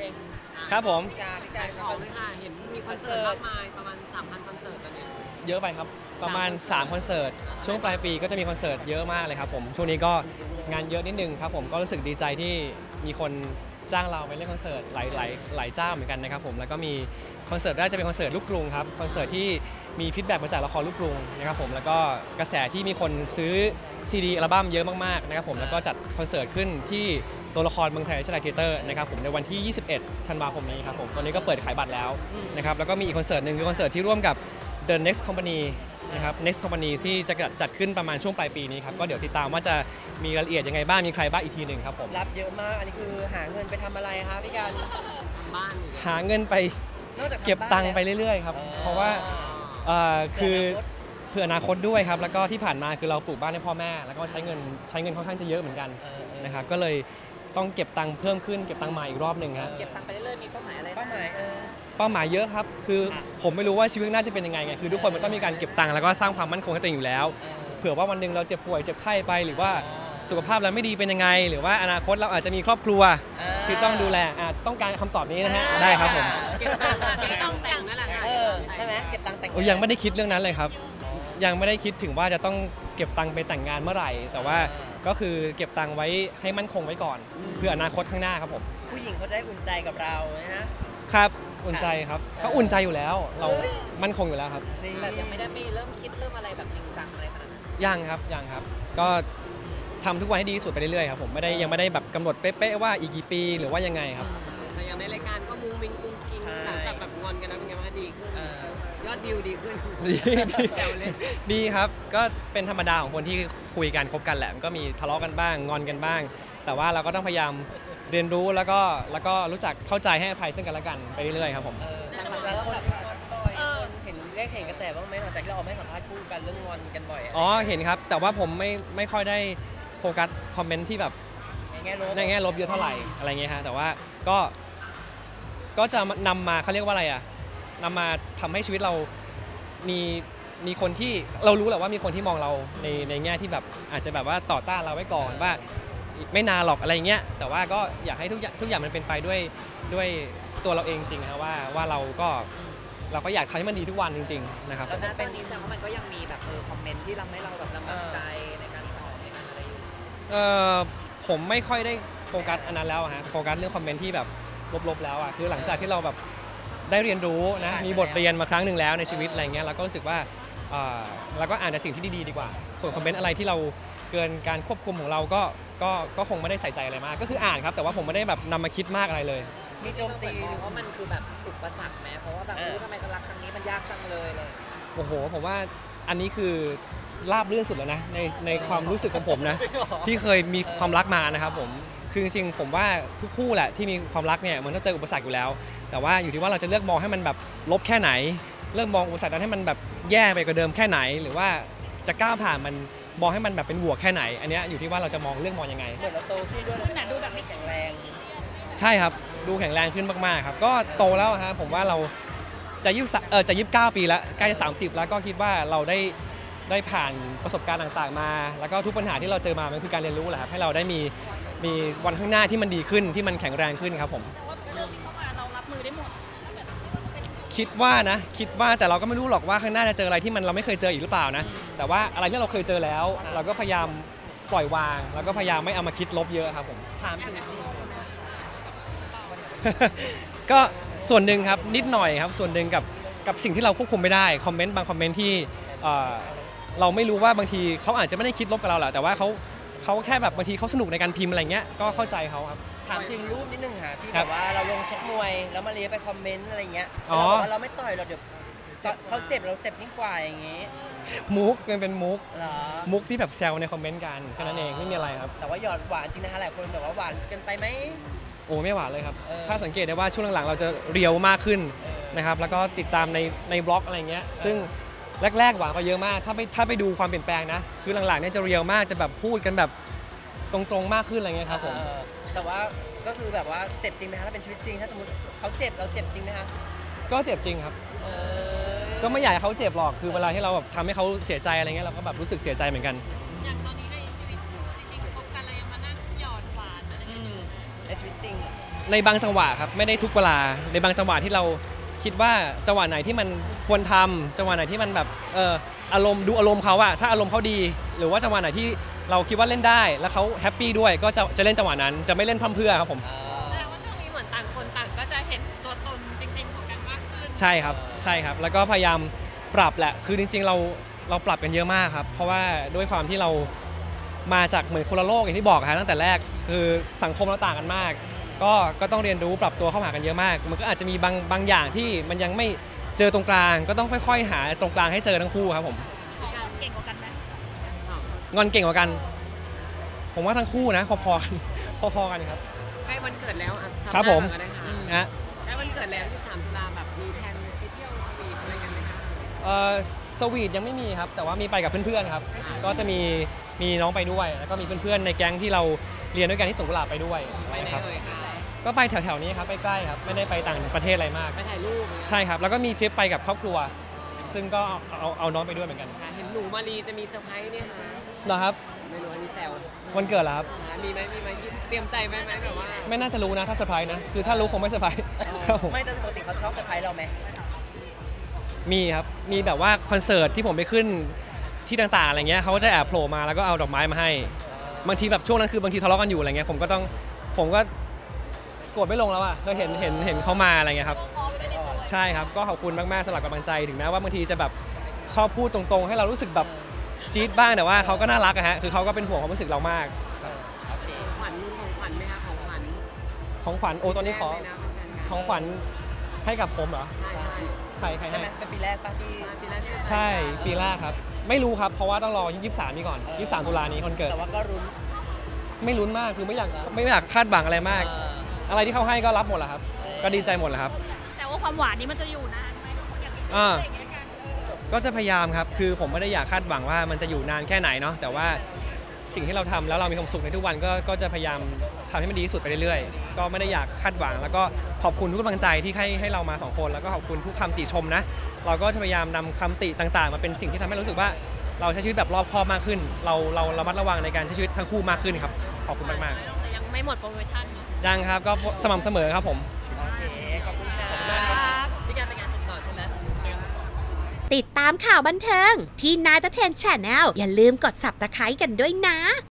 เองครับผมพี่กาพี่กาการรของเลยค่ะเห็นมีคอนเสิร์ตมากมายประมาณ3,000คอนเสิร์ตตอนเนี้ยเยอะไปครับประมาณ3คอนเสิร์ตช่วงปลายปีก็จะมีคอนเสิร์ตเยอะมากเลยครับผมช่วงนี้ก็งานเยอะนิดนึงครับผมก็รู้สึกดีใจที่มีคน จ้างเราไปเล่นคอนเสิร์ตหลายหลายหลายเจ้าเหมือนกันนะครับผมแล้วก็มีคอนเสิร์ตแรกจะเป็นคอนเสิร์ตลูกกรุงครับคอนเสิร์ตที่มี feedback มาจากละครลูกกรุงนะครับผมแล้วก็กระแสที่มีคนซื้อซีดีอัลบั้มเยอะมากๆนะครับผมแล้วก็จัดคอนเสิร์ตขึ้นที่โรงละครเมืองไทยรัชดาลัยเธียเตอร์นะครับผมในวันที่ 21 ธันวาคมนี้ครับผมตอนนี้ก็เปิดขายบัตรแล้วนะครับแล้วก็มีอีกคอนเสิร์ตหนึ่งคือคอนเสิร์ตที่ร่วมกับ The Next Company นะครับ Next Company ที่จะจัดขึ้นประมาณช่วงปลายปีนี้ครับ ก็เดี๋ยวติดตามว่าจะมีรายละเอียดยังไงบ้าง มีใครบ้างอีกทีหนึ่งครับผม รับเยอะมาก อันนี้คือหาเงินไปทำอะไรคะพี่การบ้านอย่างเงี้ยหาเงินไปนอกจากทำเก็บตังค์ไปบ้านแล้วเรื่อยๆครับอ๋อเพราะว่าเอ่อคือเพื่ออนาคตเพื่ออนาคตด้วยครับ แล้วก็ที่ผ่านมาคือเราปลูกบ้านให้พ่อแม่ แล้วก็ใช้เงินใช้เงินค่อนข้างจะเยอะเหมือนกัน เออเออ นะครับก็เลย ต้องเก็บตังค์เพิ่มขึ้นเก็บตังค์มาอีกรอบหนึ่งครับเก็บตังค์ไปเรื่อยๆมีเป้าหมายอะไรเป้าหมายเออเป้าหมายเยอะครับ คือค่ะผมไม่รู้ว่าชีวิตน่าจะเป็นยังไงไงคือทุกคนมันต้องมีการเก็บตังค์แล้วก็สร้างความมั่นคงให้ตัวเองอยู่แล้ว เผื่อว่าวันหนึ่งเราเจ็บป่วยเจ็บไข้ไปหรือว่าสุขภาพเราไม่ดีเป็นยังไง หรือว่าอนาคตเราอาจจะมีครอบครัวที่ต้องดูแลอะต้องการคำตอบนี้นะฮะได้ครับผมเก็บตังค์เก็บตังค์แต่งนั่นแหละค่ะเออใช่ไหมเก็บตังค์แต่งโอ้ยังไม่ได้คิดเรื่องนั้นเลยครับ ยังไม่ได้คิดถึงว่าจะต้องเก็บตังค์ไปแต่งงานเมื่อไหร่ แต่ว่าก็คือเก็บตังค์ไว้ให้มั่นคงไว้ก่อน เพื่ออนาคตข้างหน้าครับผมผู้หญิงเขาจะได้อุ่นใจกับเรานะฮะ ครับอุ่นใจครับค่ะเขาอุ่นใจอยู่แล้ว เรามั่นคงอยู่แล้วครับนี่แบบยังไม่ได้ไม่เริ่มคิดเริ่มอะไรแบบจริงจังอะไรขนาดนั้นยังครับยังครับ ก็ทำทุกวันให้ดีที่สุดไปเรื่อยๆครับผมไม่ได้ยังไม่ได้แบบกำหนดเป๊ะๆว่าอีกกี่ปีหรือว่ายังไงครับ แต่อย่างในรายการก็มุ้งมิ้งกุ้งกิ้งหลังจากแบบงอนกันแล้วเป็นไงบ้างคะดีขึ้นเออยอดวิวดีขึ้นดีดีแซวเล่นดีครับ ก็เป็นธรรมดาของคนที่คุยกันคบกันแหละ มันก็มีทะเลาะกันบ้าง งอนกันบ้าง แต่ว่าเราก็ต้องพยายามเรียนรู้แล้วก็แล้วก็รู้จักเข้าใจให้อภัยซึ่งกันและกันไปเรื่อยๆครับผมเออหลังๆแล้วคนคนเห็นเรียกเห็นกระแสบ้างไหมหลังจากที่เราออกมาให้สัมภาษณ์คู่กันเรื่องงอนกันบ่อยะอ๋อ เห็นครับ แต่ว่าผมไม่ไม่ค่อยได้โฟกัสคอมเมนต์ที่แบบในแง่ลบในแง่ลบเยอะเท่าไหร่อะไรเงี้ยฮะ แต่ว่าก็ ก็จะนำมาเขาเรียกว่าอะไรอะนำมาทำให้ชีวิตเรามีมีคนที่เรารู้แหละว่ามีคนที่มองเราในในแง่ที่แบบอาจจะแบบว่าต่อต้านเราไว้ก่อนว่าอีกไม่นานหรอกอะไรเงี้ยแต่ว่าก็อยากให้ทุกอย่างทุกอย่างมันเป็นไปด้วยด้วยตัวเราเองจริงๆนะว่าว่าเราก็เราก็อยากทำให้มันดีทุกวันจริง ๆ นะครับแล้วณตอนนี้แสดงว่ามันก็ยังมีแบบเออคอมเมนต์ที่ทำให้เราแบบลำบากใจในการตอบในการอะไรอยู่เอ่อผมไม่ค่อยได้โฟกัสอันนั้นแล้วอะฮะโฟกัสเรื่องคอมเมนต์ที่แบบ ลบๆแล้วอะคือหลังจากที่เราแบบได้เรียนรู้นะมีบทเรียนมาครั้งหนึ่งแล้วในชีวิตอะไรเงี้ยเราก็รู้สึกว่าเอ่อเราก็อ่านแต่สิ่งที่ดีๆดีกว่า ส่วนคอมเมนต์อะไรที่เราเกินการควบคุมของเราก็ก็ก็คงไม่ได้ใส่ใจอะไรมาก ก็คืออ่านครับ แต่ว่าผมไม่ได้แบบนำมาคิดมากอะไรเลยมีโจมตีมองว่ามันคือแบบอุปสรรคไหมเพราะว่าแบบเออรู้ทำไมกันรักครั้งนี้มันยากจังเลยเลยโอ้โห ผมว่าอันนี้คือราบเรื่อนสุดแล้วนะในในความรู้สึกของผมนะ ที่เคยมีความรักมานะครับผม คือจริงๆผมว่าทุกคู่แหละที่มีความรักเนี่ยมันต้องเจออุปสรรคอยู่แล้ว แต่ว่าอยู่ที่ว่าเราจะเลือกมองให้มันแบบลบแค่ไหน เลือกมองอุปสรรคนั้นให้มันแบบแย่ไปกว่าเดิมแค่ไหน หรือว่าจะก้าวผ่านมันมองให้มันแบบเป็นบวกแค่ไหน อันเนี้ยอยู่ที่ว่าเราจะมองเรื่องมองยังไงเหมือนเราโตขึ้นด้วยแล้วดูแบบไม่แข็งแรง ใช่ครับดูแข็งแรงขึ้นมากๆครับ ก็โตแล้วฮะผมว่าเราจะยี่เออจะยี่สิบเก้าปีแล้วใกล้จะสามสิบแล้วก็คิดว่าเราได้ได้ผ่านประสบการณ์ต่างๆมา แล้วก็ทุกปัญหาที่เราเจอมามันคือการเรียนรู้แหละครับให้เราได้มี มีวันข้างหน้าที่มันดีขึ้นที่มันแข็งแรงขึ้นครับผมว่าเรื่องที่เข้ามาเรารับมือได้หมดแบบไม่ว่าจะเป็นคิดว่านะ คิดว่าแต่เราก็ไม่รู้หรอกว่าข้างหน้าจะเจออะไรที่มันเราไม่เคยเจออีกหรือเปล่านะ แต่ว่าอะไรที่เราเคยเจอแล้ว เราก็พยายามปล่อยวาง แล้วก็พยายามไม่เอามาคิดลบเยอะครับผม ถามถึงก็ส่วนหนึ่งครับนิดหน่อยครับส่วนหนึ่งกับกับสิ่งที่เราควบคุมไม่ได้คอมเมนต์บางคอมเมนต์ที่เอ่อเราไม่รู้ว่าบางทีเขาอาจจะไม่ได้คิดลบกับเราแหละแต่ว่าเขา เขาแค่แบบบางทีเขาสนุกในการพิมพ์อะไรเงี้ยก็เข้าใจเขาครับ ถามถึงรูปนิดนึงค่ะที่คแบรับบว่าเราลงชกมวยแล้วมาเรียไปคอมเมนต์อะไรเงี้ยอ๋อ เราบอกว่าเราไม่ต่อยเราเดี๋ยวเขาเจ็บเราเจ็บยิ่งกว่าอย่างงี้มุกมันเป็นมุกเหรอมุกที่แบบแซวในคอมเมนต์กันแค่นั้นเองไม่มีอะไรครับ แต่ว่าหยอดหวานจริงนะคะหลายคนแบบว่าหวานเกินไปไหม โอ้ไม่หวานเลยครับ เออถ้าสังเกตได้ว่าช่วงหลังๆ เราจะเรียวมากขึ้นนะครับ แล้วก็ติดตามในในบล็อกอะไรเงี้ย ซึ่ง แรกๆหวานก็เยอะมาก ถ้าไปถ้าไปดูความเปลี่ยนแปลงนะ คือหลังๆเนี่ยจะเรียวมากจะแบบพูดกันแบบตรงๆมากขึ้นอะไรเงี้ยครับผมเออแต่ว่าก็คือแบบว่าเจ็บจริงไหมคะถ้าเป็นชีวิตจริง ถ้าสมมติเขาเจ็บเราเจ็บจริงไหมคะก็เจ็บจริงครับ เออก็ไม่อยากให้เขาเจ็บหรอกคือเวลาที่เราแบบทำให้เขาเสียใจอะไรเงี้ยเราก็แบบรู้สึกเสียใจเหมือนกัน อย่างตอนนี้ในชีวิตคู่จริงๆคบกันเรายังมานั่งหยอดหวานอะไรอืกันอมยู่ ในชีวิตจริงอในบางจังหวะครับไม่ได้ทุกเวลาในบางจังหวะที่เรา คิดว่าจังหวะไหนที่มันควรทำจังหวะไหนที่มันแบบเอออารมณ์ดูอารมณ์เขาอะถ้าอารมณ์เขาดี หรือว่าจังหวะไหนที่เราคิดว่าเล่นได้ แล้วเขาแฮปปี้ด้วยก็จะจะเล่นจังหวะนั้นจะไม่เล่นพร่ำเพรื่อครับผมแสดงว่าช่วงนี้เหมือนต่างคนต่างก็จะเห็นตัวตนจริงๆของกันมากขึ้นใช่ครับใช่ครับ แล้วก็พยายามปรับแหละคือจริง ๆ เราเราปรับกันเยอะมากครับ เพราะว่าด้วยความที่เรามาจากเหมือนคนละโลกอย่างที่บอกครับตั้งแต่แรกคือสังคมเราต่างกันมาก ก็ก็ต้องเรียนรู้ปรับตัวเข้าหากันเยอะมาก มันก็อาจจะมีบางบางอย่างที่มันยังไม่เจอตรงกลาง ก็ต้องค่อย ๆ หาตรงกลางให้เจอทั้งคู่ครับผมเก่งกว่ากันไหมงอนเก่งกว่ากัน ผมว่าทั้งคู่นะ พอๆกันพอๆกันครับใกล้วันเกิดแล้วอะสัปครับดาผมก็ได้ค่ะนะใกล้วันเกิดแล้ว23ตุลาแบบมีแผนไปเที่ยวสวีทอะไรกันไหมคะเอ่อสวีทยังไม่มีครับ แต่ว่ามีไปกับเพื่อนๆครับ ก็จะมีมีน้องไปด้วย แล้วก็มีเพื่อนๆในแก๊งที่เรา เรียนด้วยกันที่สงขลาไปด้วยไปไหนนะครับเอ่ยคะก็ไปแถวๆนี้ครับใกล้ๆครับไม่ได้ไปต่างประเทศอะไรมาก ไปถ่ายรูปเนี่ยใช่ครับ แล้วก็มีทริปไปกับครอบครัว ซึ่งก็เอาเอาน้องไปด้วยเหมือนกันค่ะเห็นหนูมารีจะมีเซอร์ไพรส์เนี่ยค่ะเหรอครับไม่รู้อันนี้แซววันเกิดเหรอครับอ่ามีไหมมีไหมที่เตรียมใจไหมไหมแบบว่าไม่น่าจะรู้นะถ้าเซอร์ไพรส์นะคือถ้ารู้คงไม่เซอร์ไพรส์ครับผมไม่แต่ปกติเขาชอบเซอร์ไพรส์เราไหมมีครับมีแบบว่าคอนเสิร์ตที่ผมไปขึ้นที่ต่างๆอะไรเงี้ยเขาก็จะแอบโผล่มาแล้วก็เอาดอกไม้มาให้ บางทีแบบช่วงนั้นคือบางทีทะเลาะกันอยู่อะไรเงี้ยผมก็ต้องผมก็กดไม่ลงแล้วอะเคยเห็นเห็นเห็นเขามาอะไรเงี้ยครับงอไปได้ในตัวใช่ครับก็ขอบคุณมากๆสำหรับกำลังใจถึงแม้ว่าบางทีจะแบบชอบพูดตรงๆ ให้เรารู้สึกแบบจี๊ดบ้างแต่ว่าเขาก็น่ารักอะฮะคือเขาก็เป็นห่วงความรู้สึกเรามากของขวัญนู่นของขวัญไหมคะของขวัญของขวัญโอ้ตอนนี้ขอแรกเลยนะเป็นการของขวัญให้กับผมเหรอใช่ใช่ใครใครใช่ให้ไหมเป็นปีแรกป่ะที่ปีแรกที่ใช่ปีแรกครับ ไม่รู้ครับ เพราะว่าต้องรอ 23 นี้ก่อน 23 ตุลานี้คนเกิด แต่ว่าก็รุ้น ไม่ลุ้นมากคือไม่อยากไม่อยากคาดหวังอะไรมากเอออะไรที่เขาให้ก็รับหมดแหละครับ ก็ดีใจหมดแหละครับ แต่ว่าความหวานนี้มันจะอยู่นานไหมอย่างที่อ่าอย่างเงี้ยกันเออก็จะพยายามครับ คือผมไม่ได้อยากคาดหวังว่ามันจะอยู่นานแค่ไหนเนาะ แต่ว่า สิ่งที่เราทำแล้วเรามีความสุขในทุกวันก็ก็จะพยายามทำให้มันดีที่สุดไปเรื่อยๆ ก็ไม่ได้อยากคาดหวัง แล้วก็ขอบคุณทุกกำลังใจที่ให้ให้เรามาสองคน แล้วก็ขอบคุณทุกคำติชมนะ เราก็จะพยายามนำคำติต่างๆ มาเป็นสิ่งที่ทำให้รู้สึกว่าเราใช้ชีวิตแบบรอบคอบมากขึ้น เราเราระมัดระวังในการใช้ชีวิตทั้งคู่มากขึ้นครับ ขอบคุณมากแต่ยังไม่หมดโปรโมชั่นเนอะๆยังครับก็สม่ำเสมอครับผม ติดตามข่าวบันเทิง พี่นายตะเทนแชนแนลอย่าลืมกดสับตะไคร้กันด้วยนะ